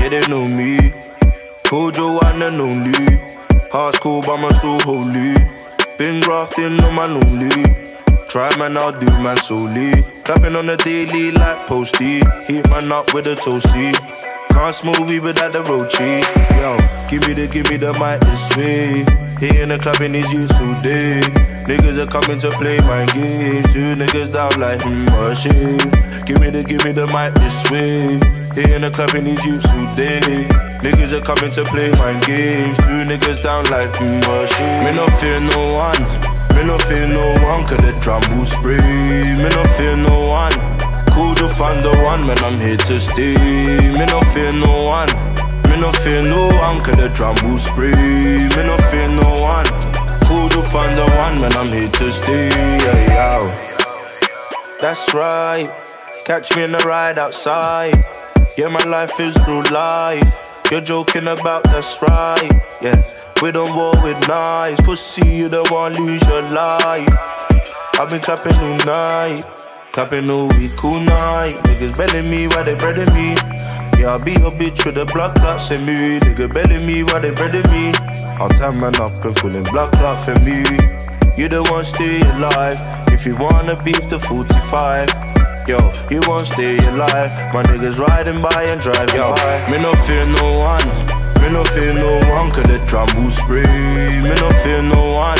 Yeah, they know me. Kojo one and only. Heart school but my soul holy. Been grafting on my lonely. Try man, I'll do man solely. Clapping on the daily like posty. Heat man up with a toasty. Can't smoke weed without the road. Yo, give me the, give me the mic this way. Hitting the club in these youths all day. Niggas are coming to play my games. Two niggas down like, hmm, what shit. Give me the, give me the mic this way. Hitting the club in these youths all day. Niggas are coming to play my games. Two niggas down like, hmm, what shit. Me no fear no one. Me no fear one. Cause the will spray. Me no fear no one. Cool to find the one, man, I'm here to stay. Me no fear no one. Me no fear no one, cause the will spray. Me no fear no one. Cool to find the one, man, I'm here to stay. Yeah, yeah. That's right. Catch me in the ride outside. Yeah, my life is real life. You're joking about that's right. Yeah, we don't war with knives. Pussy, you don't want lose your life. I've been clapping all night. Clapping all week, cool night. Niggas belling me while they breading me. Yeah, I'll be a bitch with the blood clots in me. Nigga belling me while they breading me. I'll time man up and pulling blood clot for me. You the one stay alive. If you wanna beef the 45. Yo, you won't stay alive. My niggas riding by and driving Yo, by. Me no fear no one. Me no fear no one. Cause the will spray. Me no fear no one.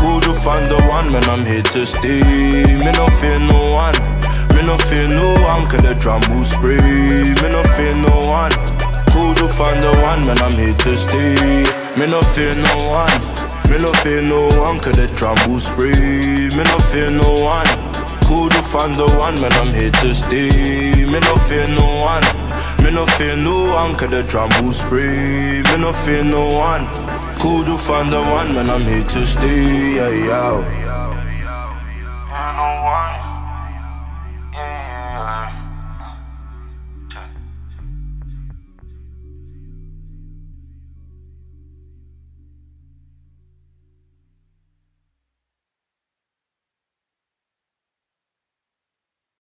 Cool to find the one, man, I'm here to stay. Me no fear no one. Me no fear no one, cause the will spray. Me no fear no one. Cool to find the one, man, I'm here to stay. Me no fear no one. Me no fear no one, cause the will spray. Me no fear no one. Cool to find the one, man, I'm here to stay. Me no fear no one. Me no fear no one, cause the drum will spray. Me no fear no one. could you find the one, man, I'm here to stay. Yeah, yeah.